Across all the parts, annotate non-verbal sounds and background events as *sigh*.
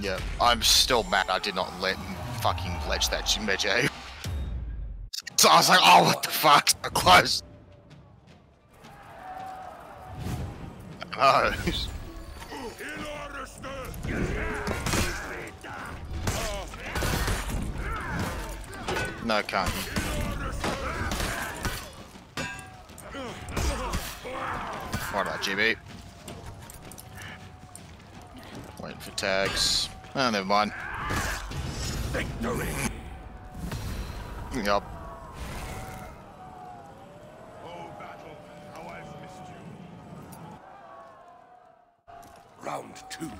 Yeah, I'm still mad I did not let fucking ledge that Jinbeji. So I was like, oh, what the fuck? *laughs* So close. Oh. No, can't. What about GB? Waiting for tags. Oh, never mind. Victory! Yup. Oh, battle, how I've missed you. Round two.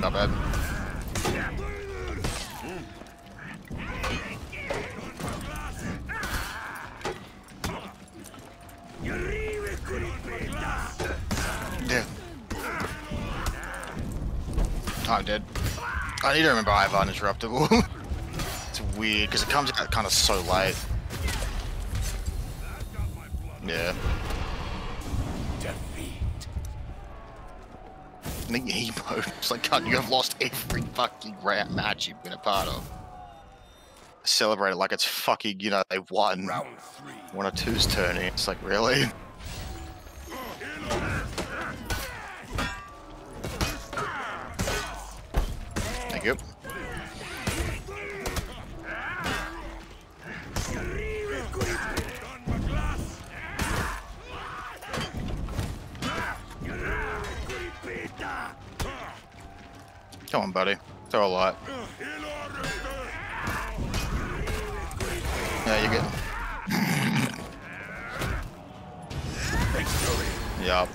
Not bad. I'm dead. I need to remember I have uninterruptible. *laughs* it's weird because it comes out kind of so late. Yeah. Defeat. The emo. *laughs* It's like, God, you have lost every fucking round match you've been a part of. Celebrate it like it's fucking, you know, they won. Round three. One or two's turning. It's like, really? *laughs* You. Come on, buddy. Throw a lot. Yeah, you get. Victory. Yup.